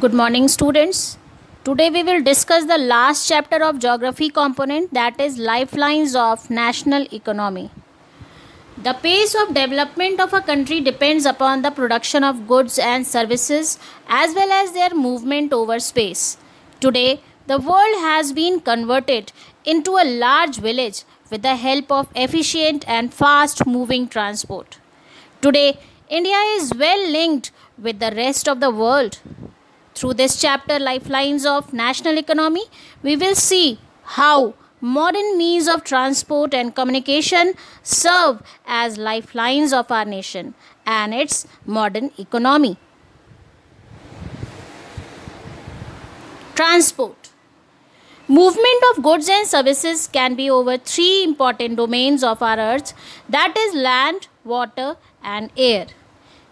Good morning, students. Today we will discuss the last chapter of geography component that is lifelines of national economy. The pace of development of a country depends upon the production of goods and services as well as their movement over space. Today, the world has been converted into a large village with the help of efficient and fast moving transport. Today, India is well linked with the rest of the world. Through this chapter, Lifelines of National Economy, we will see how modern means of transport and communication serve as lifelines of our nation and its modern economy. Transport Movement of goods and services can be over three important domains of our earth that is land, water and air.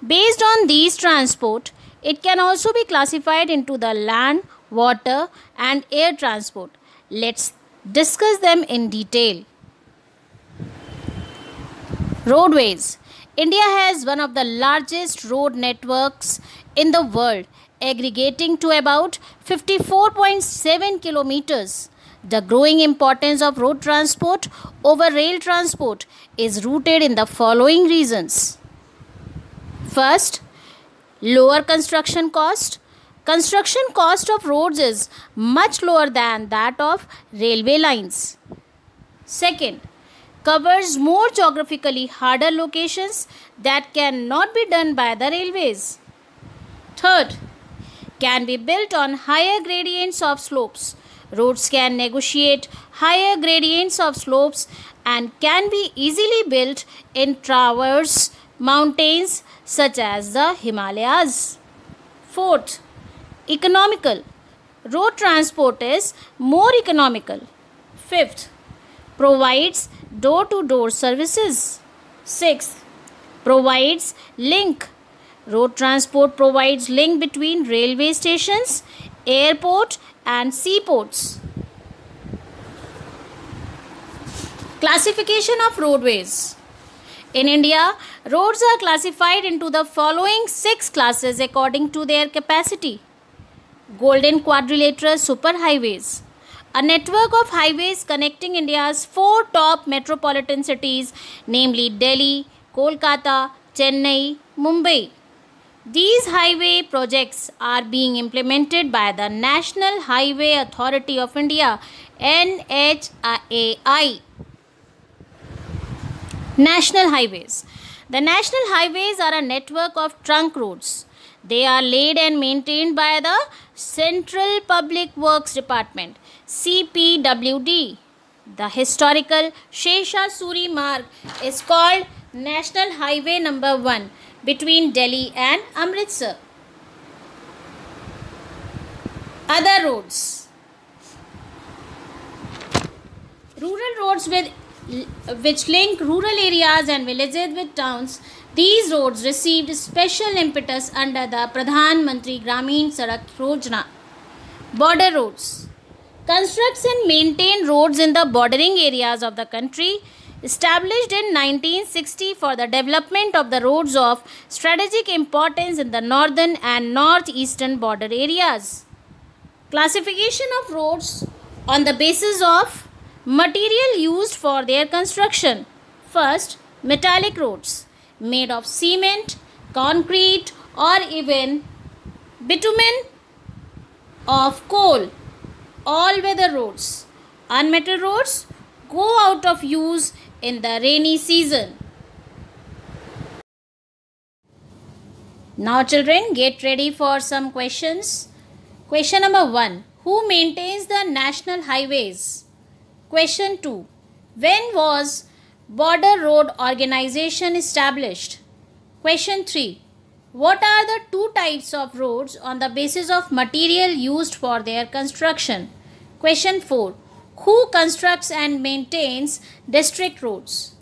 Based on these transport, it can also be classified into the land, water, and air transport. Let's discuss them in detail. Roadways India has one of the largest road networks in the world, aggregating to about 54.7 kilometers. The growing importance of road transport over rail transport is rooted in the following reasons. First, lower construction cost. Construction cost of roads is much lower than that of railway lines. Second covers more geographically harder locations that cannot be done by the railways. Third can be built on higher gradients of slopes. Roads can negotiate higher gradients of slopes and can be easily built in traverse mountains such as the Himalayas. Fourth, economical. Road transport is more economical. Fifth, provides door to door services. Sixth, provides link. Road transport provides link between railway stations, airport and seaports. Classification of roadways. In India, roads are classified into the following six classes according to their capacity. Golden Quadrilateral Superhighways. A network of highways connecting India's four top metropolitan cities, namely Delhi, Kolkata, Chennai, Mumbai. These highway projects are being implemented by the National Highway Authority of India NHAI. National highways. The national highways are a network of trunk roads. They are laid and maintained by the Central Public Works Department CPWD. The historical Sher Shah Suri Marg is called National Highway number 1 between Delhi and Amritsar. Other roads. Rural roads with which link rural areas and villages with towns, these roads received special impetus under the Pradhan Mantri Gramin Sadak Yojana. Border roads constructs and maintain roads in the bordering areas of the country established in 1960 for the development of the roads of strategic importance in the northern and northeastern border areas. Classification of roads on the basis of Material used for their construction. First, metallic roads made of cement, concrete or even bitumen of coal. All weather roads. Unmetal roads go out of use in the rainy season. Now children get ready for some questions. Question number 1. Who maintains the national highways? Question 2. When was Border Road Organization established? Question 3. What are the two types of roads on the basis of material used for their construction? Question 4. Who constructs and maintains district roads?